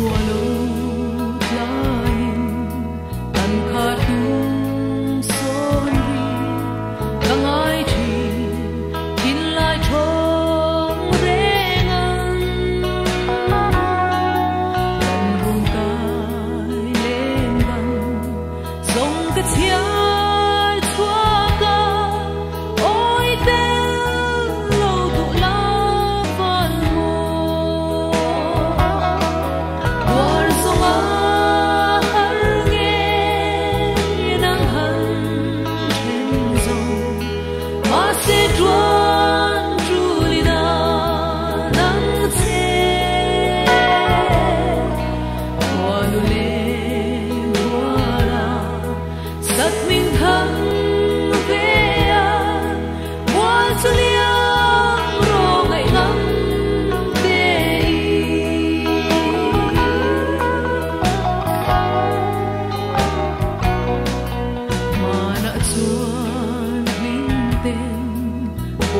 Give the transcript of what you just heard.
Voilà.